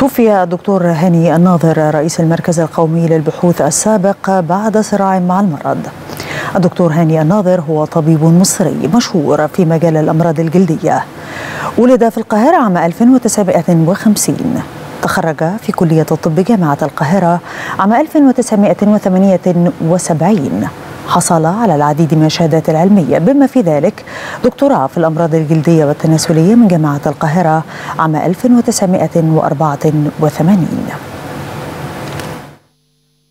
توفي الدكتور هاني الناظر رئيس المركز القومي للبحوث السابق بعد صراع مع المرض. الدكتور هاني الناظر هو طبيب مصري مشهور في مجال الأمراض الجلدية. ولد في القاهرة عام 1950 تخرج في كلية الطب جامعة القاهرة عام 1978 حصل على العديد من الشهادات العلمية. بما في ذلك دكتوراه في الأمراض الجلدية والتناسلية من جامعة القاهرة عام 1984